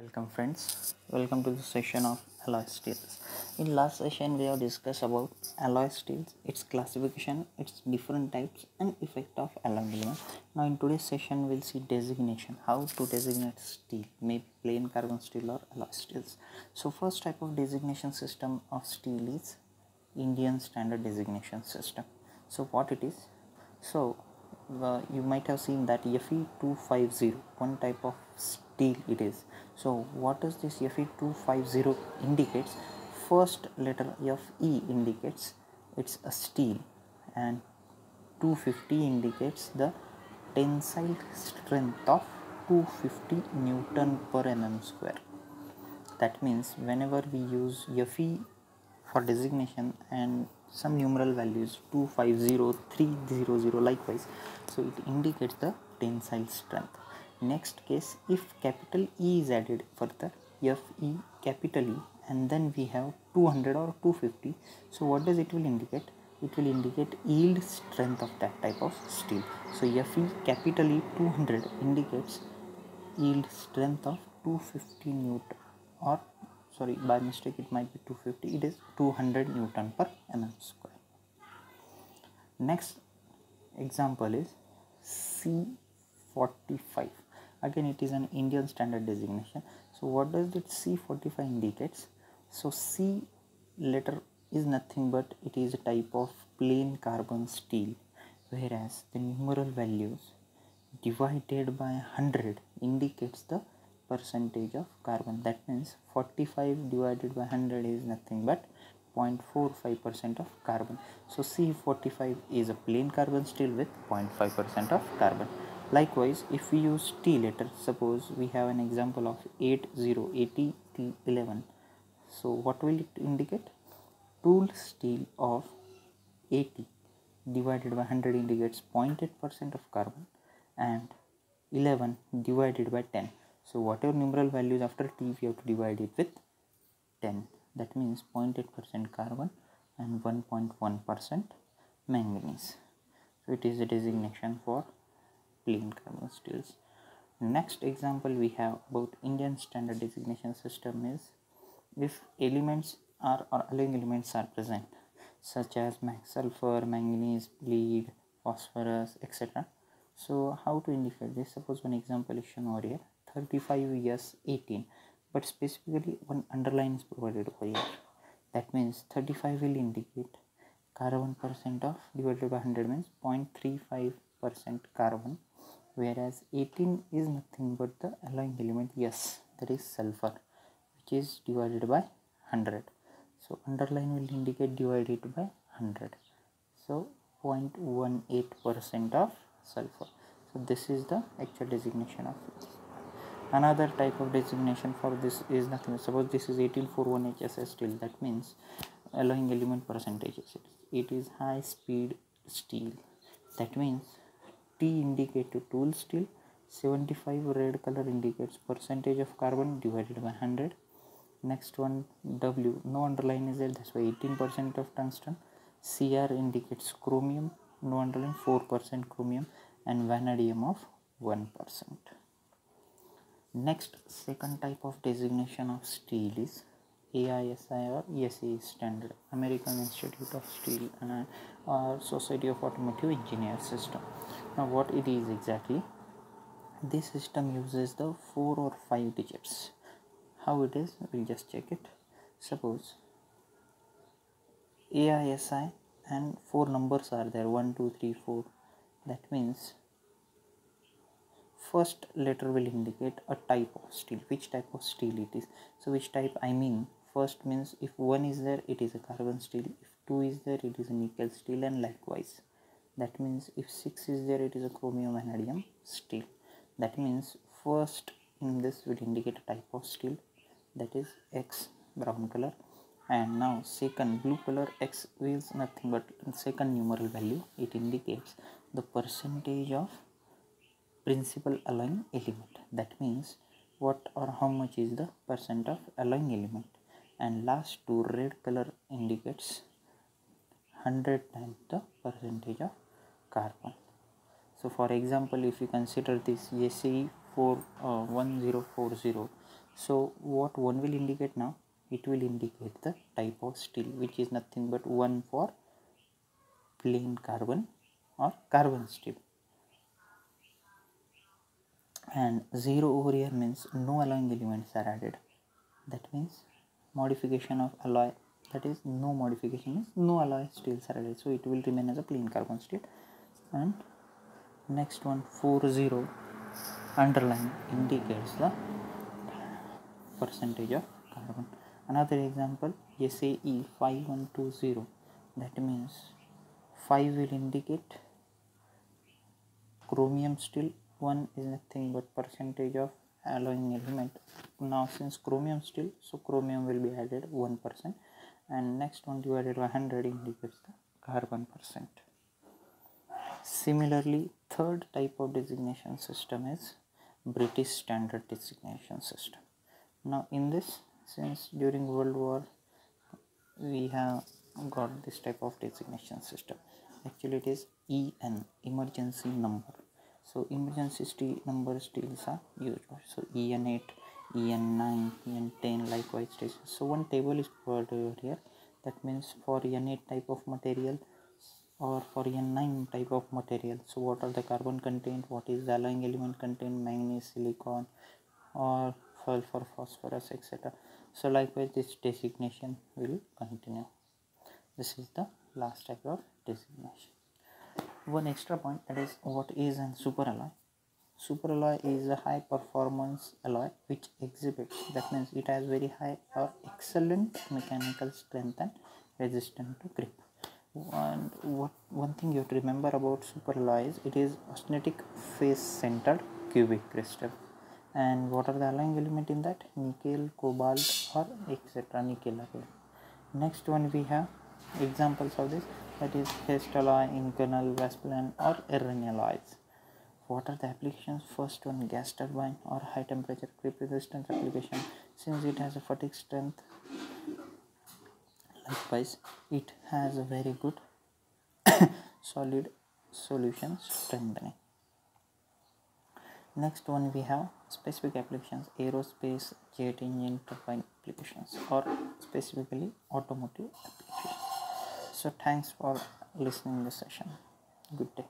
welcome friends. Welcome to the session of alloy steels. In last session we have discussed about alloy steels its classification its different types and effect of element now in today's session we'll see designation how to designate steel maybe plain carbon steel or alloy steels. So first type of designation system of steel is indian standard designation system. So what it is? So uh, you might have seen that Fe250 one type of steel it is. So what does this Fe250 indicates? First letter Fe indicates it's a steel and 250 indicates the tensile strength of 250 newton per mm square. That means whenever we use Fe for designation and some numeral values 250300 likewise so it indicates the tensile strength next case if capital e is added further fe capital e and then we have 200 or 250 so what does it will indicate? It will indicate yield strength of that type of steel. So fe capital e 200 indicates yield strength of 250 newton or sorry by mistake it might be 250 it is 200 newton per mm square. Next example is c45 again it is an indian standard designation. So what does that c45 indicates? So c letter is nothing but it is a type of plain carbon steel whereas the numeral values divided by 100 indicates the percentage of carbon. That means 45 divided by 100 is nothing but 0.45% of carbon. So c45 is a plain carbon steel with 0.5% of carbon likewise if we use t letter suppose we have an example of 8080t11 so what will it indicate? Tool steel of 80 divided by 100 indicates 0.8% of carbon and 11 divided by 10 so whatever numeral values after t we have to divide it with 10 that means 0.8% carbon and 1.1% manganese. So it is a designation for plain carbon steels. Next example we have about indian standard designation system is if elements are or alloying elements are present such as sulfur manganese lead phosphorus etc so how to indicate this? Suppose one example is shown over here 35 years 18 but specifically one underline is provided over here. That means 35 will indicate carbon percent of divided by 100 means 0.35 percent carbon whereas 18 is nothing but the alloying element yes that is sulfur which is divided by 100 so underline will indicate divided by 100 so 0.18 percent of sulfur. So this is the actual designation of it another type of designation for this is nothing. Suppose this is 1841 hss steel that means alloying element percentage it is high speed steel. That means t indicate to tool steel 75 red color indicates percentage of carbon divided by 100 next one w no underline is there that's why 18% of tungsten. Cr indicates chromium no underline 4% chromium and vanadium of 1% next second type of designation of steel is AISI or SAE standard American Institute of Steel and uh, Society of Automotive Engineers system. Now what it is exactly? This system uses the four or five digits. How it is? We'll just check it. Suppose AISI and four numbers are there one two three four. That means first letter will indicate a type of steel. Which type of steel it is? So which type i mean first means if one is there it is a carbon steel. If two is there it is a nickel steel and likewise. That means if six is there it is a chromium vanadium steel. That means first in this will indicate a type of steel. That is x brown color. And now second blue color. X is nothing but second numeral value. It indicates the percentage of principal alloying element. That means what or how much is the percent of alloying element and last two red color indicates 100 times the percentage of carbon. So for example if you consider this ACE 4 uh, 1040 so what one will indicate now? It will indicate the type of steel which is nothing but one for plain carbon or carbon steel. And 0 over here means no alloying elements are added. That means modification of alloy. That is no modification means no alloy. Steels are so it will remain as a plain carbon steel. And next one 40 underline indicates the percentage of carbon. Another example SAE 5120 that means 5 will indicate chromium steel. 1 is nothing but percentage of alloying element now since chromium steel so chromium will be added 1% and next one divided by 100 indicates the carbon percent. Similarly third type of designation system is british standard designation system. Now in this since during world war we have got this type of designation system. Actually it is en emergency number. So emergency number steels are used. So en8 en9 en10 likewise so one table is provided here. That means for en8 type of material or for en9 type of material. So what are the carbon content? What is the alloying element content? Manganese silicon or sulfur phosphorus etc so likewise this designation will continue. This is the last type of designation. One extra point that is what is an superalloy superalloy is a high performance alloy which exhibits that means it has very high or excellent mechanical strength and resistant to creep and what one thing you have to remember about superalloy is it is austenitic face centered cubic crystal and what are the alloying element in that nickel cobalt or etc nickel alloy. next one we have examples of this that is Hastelloy, Inconel, Waspaloy or Erlen alloys. What are the applications? First one gas turbine or high temperature creep resistance application since it has a fatigue strength. Likewise, it has a very good solid solution strengthening. Next one we have specific applications aerospace jet engine turbine applications or specifically automotive applications so thanks for listening the session good day